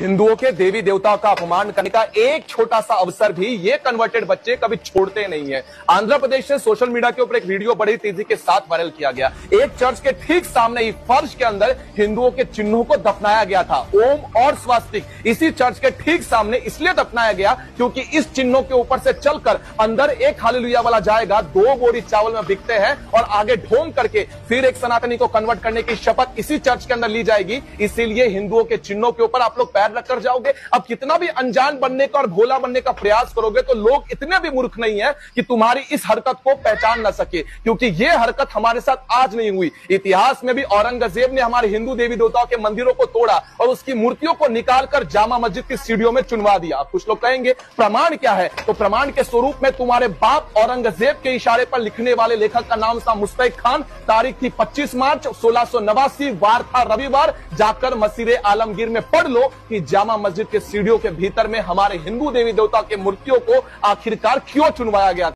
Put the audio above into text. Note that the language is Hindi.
हिंदुओं के देवी देवताओं का अपमान करने का एक छोटा सा अवसर भी ये कन्वर्टेड बच्चे कभी छोड़ते नहीं है। आंध्र प्रदेश से सोशल मीडिया के ऊपर एक वीडियो बड़ी तेज़ी के साथ वायरल किया गया। एक चर्च के ठीक सामने ही फर्श के अंदर हिंदुओं के चिन्हों को दफनाया गया था। ओम और स्वास्तिक। इसी चर्च के ठीक सामने इसलिए दफनाया गया क्योंकि इस चिन्हों के ऊपर से चलकर अंदर एक हालेलुया वाला जाएगा, दो बोरी चावल में बिकते हैं और आगे ढोंग करके फिर एक सनातनी को कन्वर्ट करने की शपथ इसी चर्च के अंदर ली जाएगी। इसीलिए हिंदुओं के चिन्हों के ऊपर आप लोग पैर रख कर जाओगे। अब कितना भी अनजान बनने का और भोला बनने का प्रयास करोगे तो लोग इतने भी मूर्ख नहीं है कि तुम्हारी इस हरकत को पहचान ना सके। क्योंकि ये हरकत हमारे साथ आज नहीं हुई। इतिहास में भी औरंगज़ेब ने हमारे हिंदू देवी देवताओं के मंदिरों को तोड़ा और उसकी मूर्तियों को निकालकर जामा मस्जिद की सीढ़ियों में चुनवा दिया। कुछ लोग कहेंगे, प्रमाण क्या है? तो प्रमाण के स्वरूप में तुम्हारे बाप औरंगज़ेब के इशारे पर लिखने वाले लेखक का नाम था मुस्तैक खान। तारीख थी 25 मार्च सोलह वार था रविवार। जाकर मसीरे आलमगीर में पढ़ लो। कि जामा मस्जिद के सीढ़ियों के भीतर में हमारे हिंदू देवी देवता के मूर्तियों को आखिरकार क्यों चुनवाया गया